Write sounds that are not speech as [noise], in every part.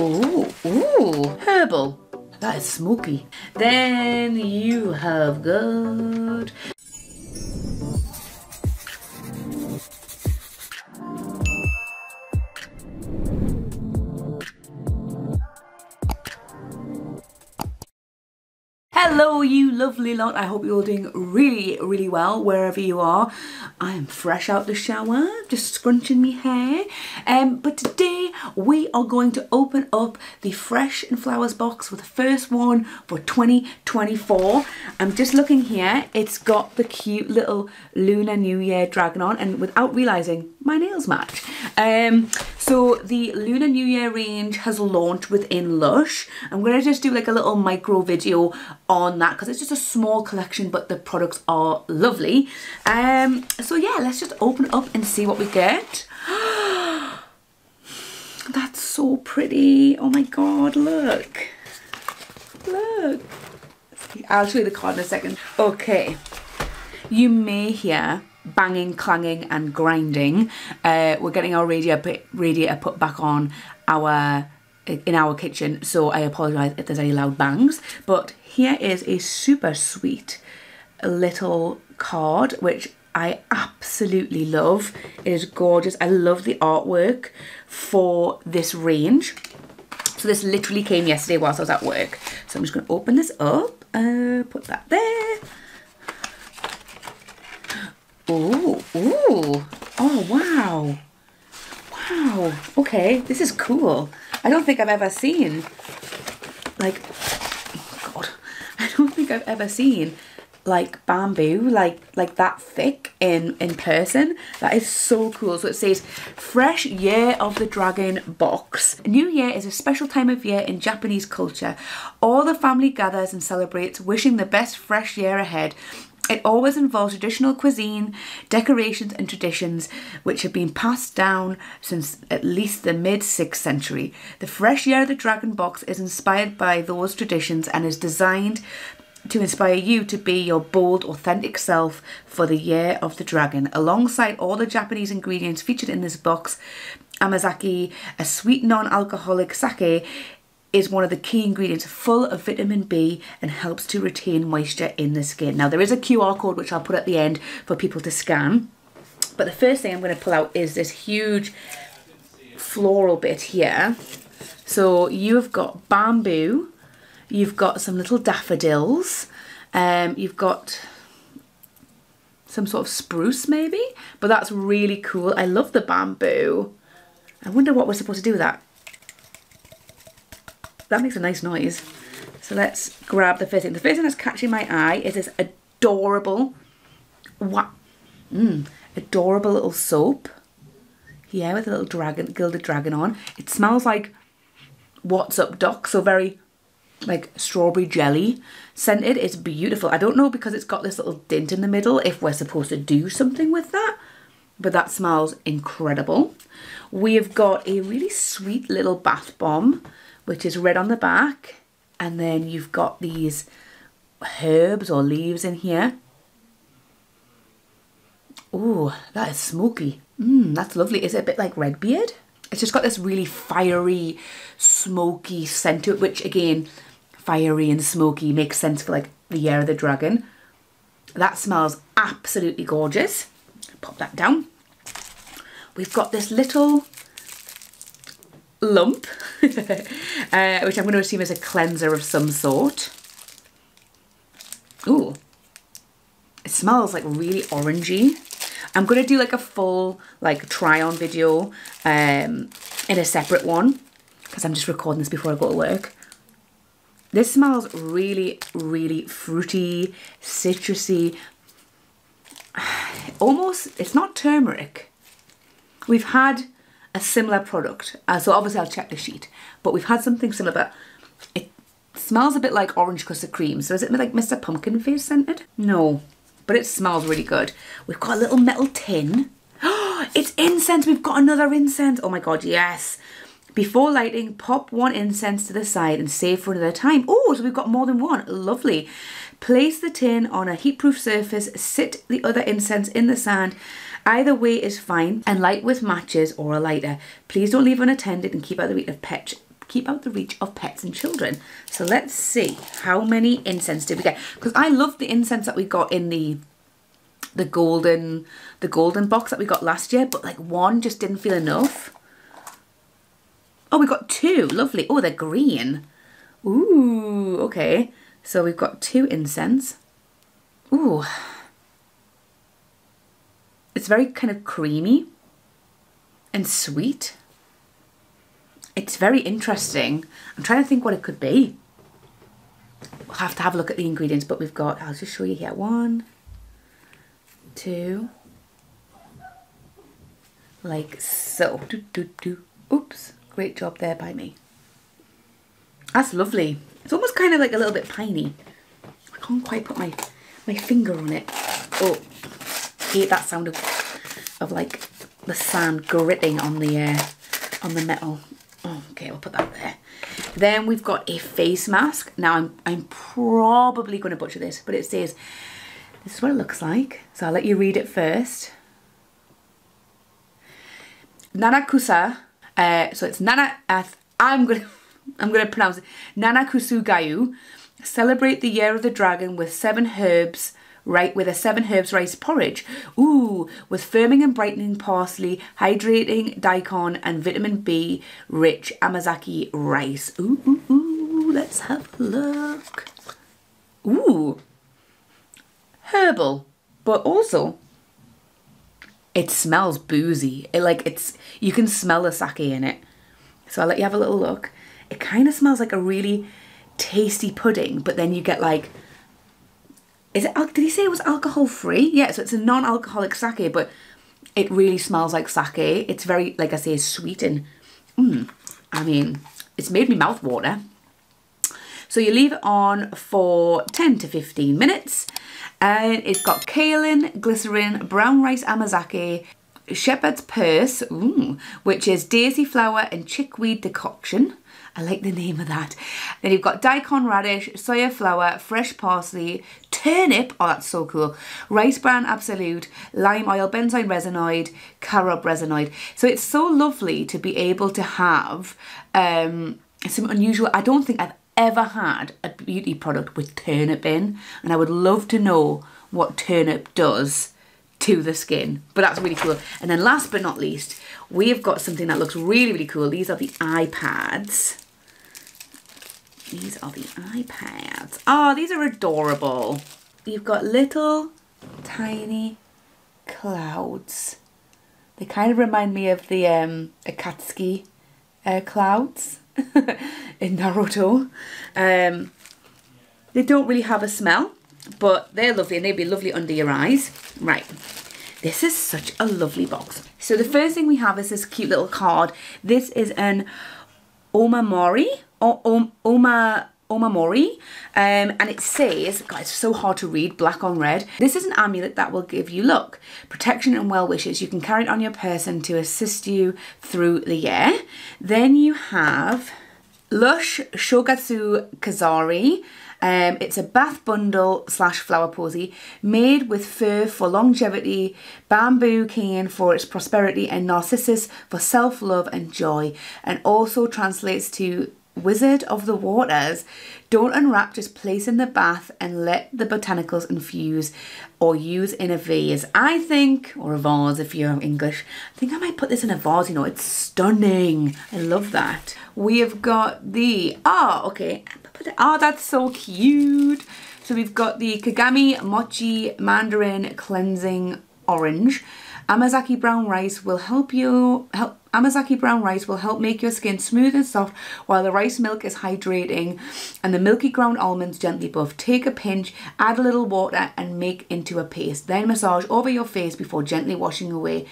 Ooh, ooh, herbal. That is smoky. Then you have got Hello you lovely lot, I hope you're all doing really really well wherever you are. I am fresh out the shower, just scrunching my hair. Um, but today we are going to open up the Fresh and Flowers box for the first one for 2024. I'm just looking here, it's got the cute little Lunar New Year dragon on and without realising, my nails match. Um, so the Lunar New Year range has launched within Lush. I'm going to just do like a little micro video on that because it's just a small collection but the products are lovely. Um, so yeah, let's just open up and see what we get. So pretty. Oh my god, look. Look. I'll show you the card in a second. Okay. You may hear banging, clanging and grinding. Uh, we're getting our radiator, radiator put back on our in our kitchen so I apologise if there's any loud bangs but here is a super sweet little card which I absolutely love. It is gorgeous. I love the artwork for this range. So this literally came yesterday whilst I was at work. So I'm just going to open this up, uh, put that there. Ooh, ooh, oh wow. Wow, okay, this is cool. I don't think I've ever seen, like, oh God, [laughs] I don't think I've ever seen like bamboo like like that thick in in person. That is so cool. So it says fresh year of the dragon box. New year is a special time of year in japanese culture. All the family gathers and celebrates wishing the best fresh year ahead. It always involves traditional cuisine, decorations and traditions which have been passed down since at least the mid 6th century. The Fresh Year of the Dragon box is inspired by those traditions and is designed to inspire you to be your bold, authentic self for the Year of the Dragon. Alongside all the Japanese ingredients featured in this box, Amazake, a sweet non-alcoholic sake, is one of the key ingredients full of vitamin B and helps to retain moisture in the skin. Now there is a QR code which I'll put at the end for people to scan. But the first thing I'm going to pull out is this huge floral bit here. So you've got bamboo, You've got some little daffodils. Um, you've got some sort of spruce maybe, but that's really cool. I love the bamboo. I wonder what we're supposed to do with that. That makes a nice noise. So let's grab the first thing. The first thing that's catching my eye is this adorable, what, mm, adorable little soap. Yeah, with a little dragon, gilded dragon on. It smells like What's Up Doc, so very like strawberry jelly scented. It's beautiful. I don't know because it's got this little dint in the middle if we're supposed to do something with that, but that smells incredible. We have got a really sweet little bath bomb, which is red on the back. And then you've got these herbs or leaves in here. Oh, that is smoky. Mmm, that's lovely. Is it a bit like Redbeard? It's just got this really fiery, smoky scent to it, which again, fiery and smoky makes sense for like the year of the dragon. That smells absolutely gorgeous. Pop that down. We've got this little lump, [laughs] uh, which I'm going to assume is a cleanser of some sort. Ooh, it smells like really orangey. I'm going to do like a full like try on video um, in a separate one because I'm just recording this before I go to work. This smells really, really fruity, citrusy. [sighs] Almost, it's not turmeric. We've had a similar product. Uh, so obviously I'll check the sheet. But we've had something similar, but it smells a bit like orange custard cream. So is it like Mr. Pumpkin Face scented? No, but it smells really good. We've got a little metal tin. [gasps] it's incense. We've got another incense. Oh my God, yes. Before lighting, pop one incense to the side and save for another time. Oh, so we've got more than one. Lovely. Place the tin on a heatproof surface, sit the other incense in the sand. Either way is fine and light with matches or a lighter. Please don't leave unattended and keep out the reach of pet keep out the reach of pets and children. So let's see how many incense did we get? Because I love the incense that we got in the the golden the golden box that we got last year, but like one just didn't feel enough. Oh, we got two. Lovely. Oh, they're green. Ooh, okay. So we've got two incense. Ooh. It's very kind of creamy and sweet. It's very interesting. I'm trying to think what it could be. We'll have to have a look at the ingredients, but we've got, I'll just show you here. One, two, like so. Do, do, do. Oops, great job there by me. That's lovely. It's almost kind of like a little bit piney. I can't quite put my, my finger on it. Oh, hate that sound of, of like the sand gritting on the uh, on the metal. Oh, okay, we'll put that there. Then we've got a face mask. Now I'm I'm probably going to butcher this, but it says this is what it looks like. So I'll let you read it first. Nanakusa. Uh, so it's Nana. Uh, I'm gonna [laughs] I'm gonna pronounce it Nanakusu Gayu. Celebrate the year of the dragon with seven herbs right with a seven herbs rice porridge. Ooh, with firming and brightening parsley, hydrating daikon, and vitamin B rich Amazaki rice. Ooh, ooh, ooh, let's have a look. Ooh, herbal, but also it smells boozy. It like it's you can smell the sake in it. So I'll let you have a little look. It kind of smells like a really tasty pudding, but then you get like is it, did he say it was alcohol free? Yeah, so it's a non-alcoholic sake, but it really smells like sake. It's very, like I say, sweet and, mm, I mean, it's made me mouth water. So you leave it on for 10 to 15 minutes. And it's got kaolin, glycerin, brown rice amazake, shepherd's purse, ooh, which is daisy flower and chickweed decoction. I like the name of that. Then you've got daikon radish, soya flour, fresh parsley, turnip, oh that's so cool, rice bran absolute, lime oil, benzoin resinoid, carob resinoid. So it's so lovely to be able to have um, some unusual, I don't think I've ever had a beauty product with turnip in and I would love to know what turnip does to the skin but that's really cool and then last but not least we've got something that looks really really cool these are the eye pads these are the eye pads. Oh, these are adorable. You've got little tiny clouds. They kind of remind me of the um, Akatsuki uh, clouds [laughs] in Naruto. Um, they don't really have a smell, but they're lovely and they'd be lovely under your eyes. Right, this is such a lovely box. So the first thing we have is this cute little card. This is an Omamori Oma Omamori um, and it says, it's so hard to read, black on red. This is an amulet that will give you luck, protection and well wishes. You can carry it on your person to assist you through the year. Then you have Lush Shogatsu Kazari. Um, it's a bath bundle slash flower posy made with fir for longevity, bamboo cane for its prosperity, and narcissus for self love and joy, and also translates to Wizard of the Waters. Don't unwrap, just place in the bath and let the botanicals infuse or use in a vase. I think, or a vase if you're English, I think I might put this in a vase, you know, it's stunning. I love that. We have got the, oh, okay. Oh, that's so cute. So we've got the Kagami Mochi Mandarin Cleansing Orange. Amazaki brown rice will help you help Amazaki brown rice will help make your skin smooth and soft while the rice milk is hydrating and the milky ground almonds gently buff. Take a pinch, add a little water and make into a paste. Then massage over your face before gently washing away.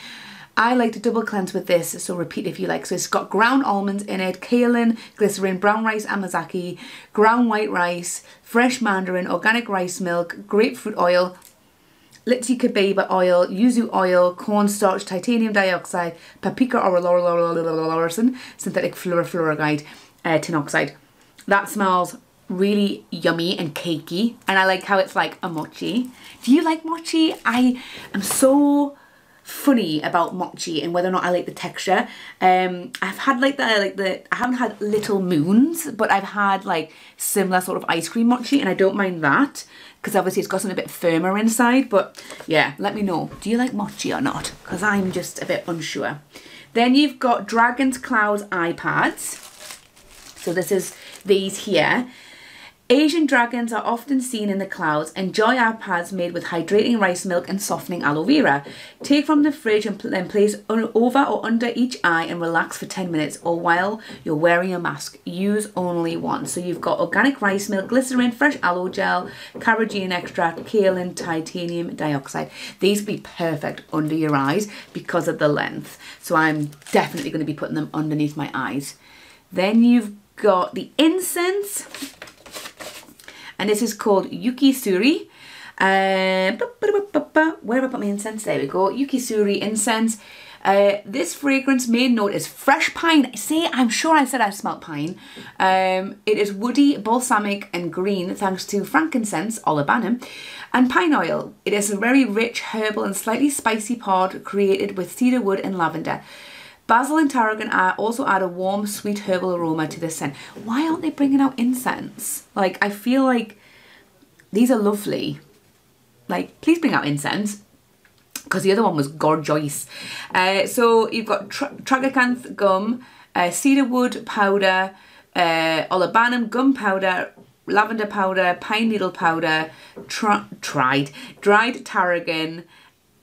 I like to double cleanse with this, so repeat if you like. So it's got ground almonds in it, kaolin, glycerin, brown rice amazaki, ground white rice, fresh mandarin, organic rice milk, grapefruit oil, Litsea Cubeba oil, yuzu oil, cornstarch, titanium dioxide, paprika or laurosin, synthetic fluorphlogopite, uh, tin oxide. That smells really yummy and cakey and I like how it's like a mochi. Do you like mochi? I am so funny about mochi and whether or not I like the texture. Um, I've had like the, like the, I haven't had Little Moons, but I've had like similar sort of ice cream mochi and I don't mind that because obviously it's got something a bit firmer inside. But yeah, let me know. Do you like mochi or not? Because I'm just a bit unsure. Then you've got Dragons Clouds eye pads. So this is these here. Asian dragons are often seen in the clouds. Enjoy our pads made with hydrating rice milk and softening aloe vera. Take from the fridge and then place over or under each eye and relax for 10 minutes or while you're wearing a mask. Use only one. So you've got organic rice milk, glycerin, fresh aloe gel, carrageenan extract, kaolin, titanium dioxide. These be perfect under your eyes because of the length. So I'm definitely going to be putting them underneath my eyes. Then you've got the incense and this is called Yuki Suri. Uh, where have I put my incense? There we go. Yuki Suri incense. Uh, this fragrance main note is fresh pine. See, I'm sure I said I smelled pine. Um, it is woody, balsamic and green thanks to frankincense, olibanum, and pine oil. It is a very rich, herbal and slightly spicy pod created with cedar wood and lavender. Basil and tarragon also add a warm, sweet herbal aroma to this scent. Why aren't they bringing out incense? Like, I feel like these are lovely. Like, please bring out incense because the other one was gorgeous. Uh, so you've got tra tragacanth gum, uh, cedarwood powder, uh, olibanum gum powder, lavender powder, pine needle powder, tried, dried tarragon,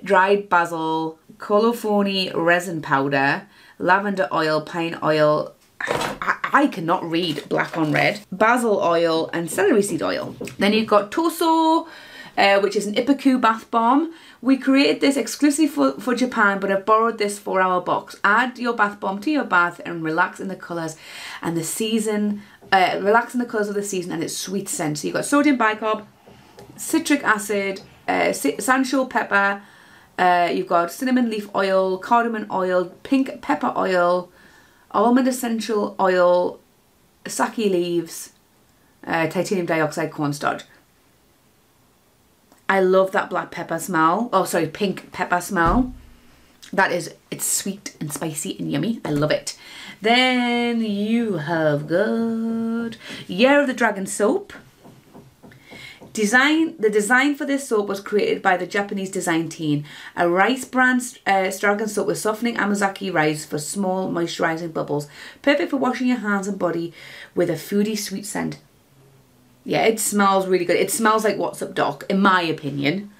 dried basil, colophony resin powder, lavender oil, pine oil, I, cannot read black on red, basil oil and celery seed oil. Then you've got Toso, uh, which is an Ipecac bath bomb. We created this exclusively for, for Japan, but I've borrowed this for our box. Add your bath bomb to your bath and relax in the colours and the season, uh, relax in the colours of the season and its sweet scent. So you've got sodium bicarb, citric acid, uh, sansho pepper, uh, you've got cinnamon leaf oil, cardamom oil, pink pepper oil, almond essential oil, sake leaves, uh, titanium dioxide cornstarch. I love that black pepper smell. Oh, sorry, pink pepper smell. That is, it's sweet and spicy and yummy. I love it. Then you have got Year of the Dragon soap. Design The design for this soap was created by the Japanese design team. A rice bran uh, dragon soap with softening Amazaki rice for small moisturizing bubbles. Perfect for washing your hands and body with a foodie sweet scent. Yeah, it smells really good. It smells like What's Up Doc, in my opinion.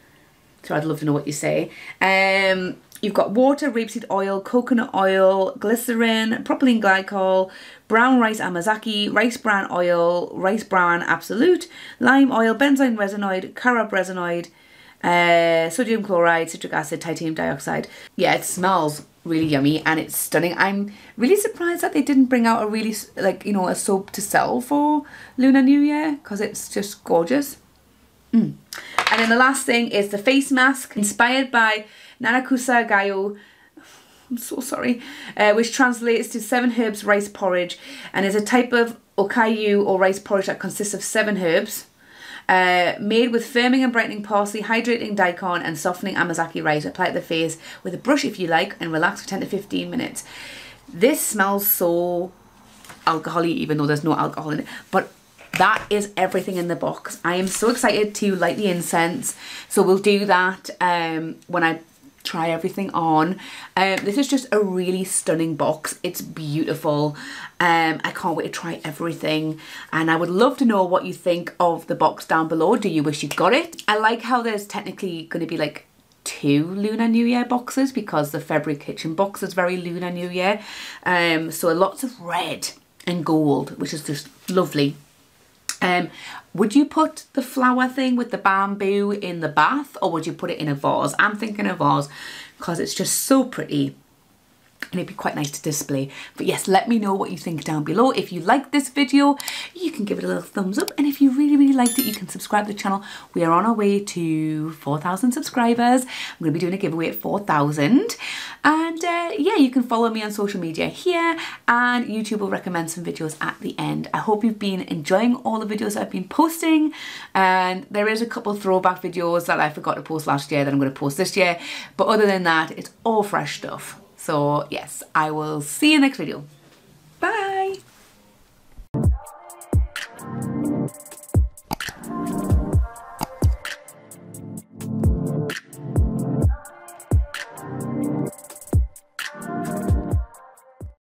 So I'd love to know what you say. Um, You've got water, rapeseed oil, coconut oil, glycerin, propylene glycol, brown rice amazaki, rice bran oil, rice bran absolute, lime oil, benzoin resinoid, carob resinoid, uh, sodium chloride, citric acid, titanium dioxide. Yeah, it smells really yummy and it's stunning. I'm really surprised that they didn't bring out a really, like, you know, a soap to sell for Lunar New Year because it's just gorgeous. Mm. And then the last thing is the face mask inspired by Nanakusa Gayo, I'm so sorry, uh, which translates to seven herbs rice porridge and is a type of okayu or rice porridge that consists of seven herbs. Uh, made with firming and brightening parsley, hydrating daikon and softening amazaki rice. Apply to the face with a brush if you like and relax for 10 to 15 minutes. This smells so alcoholic even though there's no alcohol in it. But that is everything in the box. I am so excited to light the incense. So we'll do that um, when I try everything on. Um, this is just a really stunning box. It's beautiful. Um, I can't wait to try everything and I would love to know what you think of the box down below. Do you wish you got it? I like how there's technically going to be like two Lunar New Year boxes because the February Kitchen box is very Lunar New Year. Um, so lots of red and gold, which is just lovely. Um, would you put the flower thing with the bamboo in the bath or would you put it in a vase? I'm thinking a vase because it's just so pretty. And it'd be quite nice to display. But yes, let me know what you think down below. If you liked this video, you can give it a little thumbs up. And if you really, really liked it, you can subscribe to the channel. We are on our way to 4,000 subscribers. I'm going to be doing a giveaway at 4,000. And uh, yeah, you can follow me on social media here and YouTube will recommend some videos at the end. I hope you've been enjoying all the videos I've been posting. And there is a couple throwback videos that I forgot to post last year that I'm going to post this year. But other than that, it's all fresh stuff. So yes, I will see you next video.